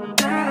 Bye.